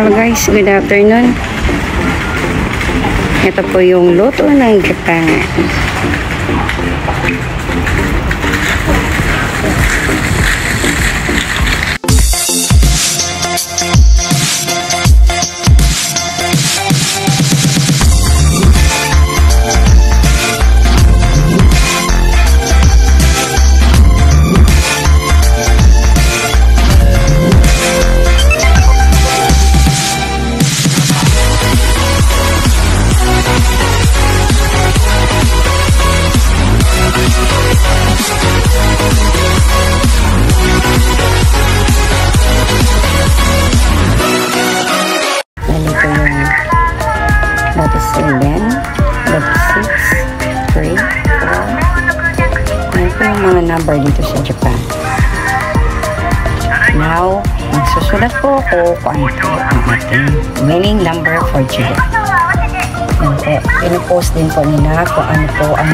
Hello guys, good afternoon. Ito po yung luto ng Japan. Number dito sa Japan. Now, magsusulat po ako kung ano po ang ating winning number for. Yan po. Pinupost din po nila kung ano po ang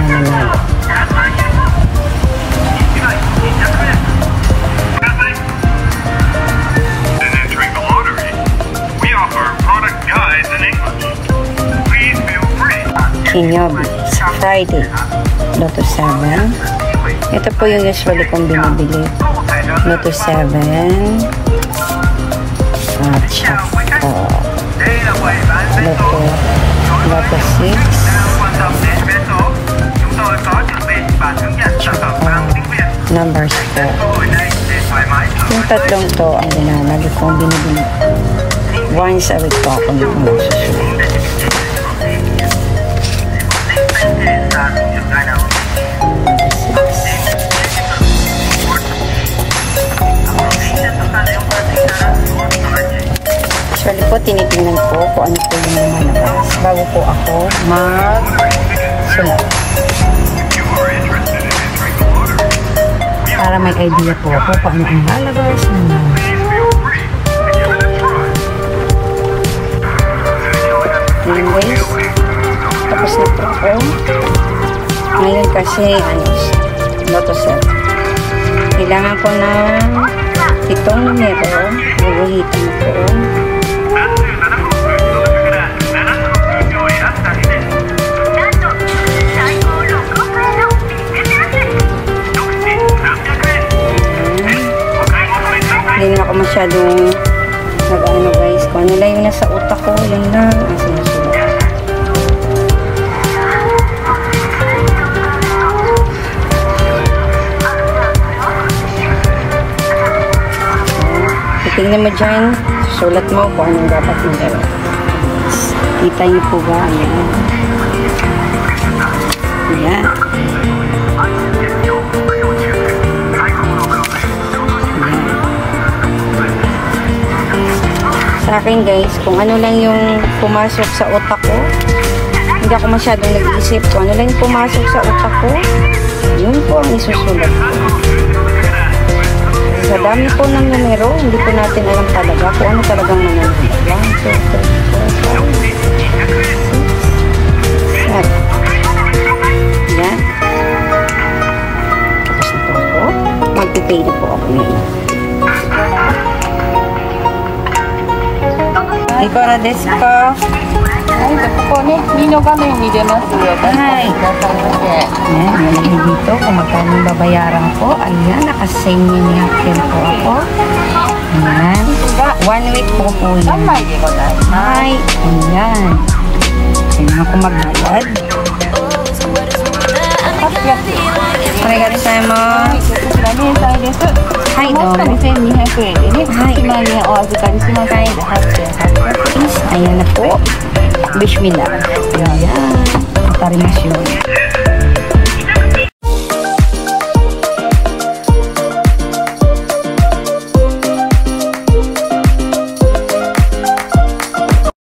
free. Kinyobi. Friday. Lotus 7. Ito po yung usually kong binibili. Lotus 7. At saka Lotus, Lotus 6. Numbers po. Yung tatlong to ang binanali kong binibili. Once a week po ako nung nasusunod. Po, tinitingnan ko kung ano po yung lumalabas bago po ako mag-sulat. Para may idea po ako kung ano ang lalabas ng Anyways, tapos na po ako. Ngayon kasi, ano, Lotto set. Kailangan ko ng itong numero. Guguhitan ko. Hindi na ako masyadong nag-ano guys. Kung ano lang yung nasa utak ko, yun lang ang sinusulat. Titingnan mo dyan, sulat mo kung anong dapat mo gawin. Kita niyo po ba? Ayan. Ayan. Akin guys, kung ano lang yung pumasok sa utak ko, hindi ako masyadong nag-isip kung ano lang yung pumasok sa utak ko, yun po ang isusulat ko. Sa dami po ng numero, hindi po natin alam talaga kung ano talagang mananalag. 1, 2, 3, 4, 5, 6, 7. Yan. Tapos na po ako. Magpipay na po ako ngayon. い。くらです。か、はい、ここね、身の画面に出ますよ、はい、ね、メリビとこのカニババヤーランコあるい。は、なんか1200円ポーコワンウィッグポーコン3枚でござい。ますはい、い。い。やんこんな細かい。これがでござい。ますはい、こちら明細ですはい、どうも2200円でね、1万円お預かりします、はい ayan na po. Luck. Ayan. Atarimasyon.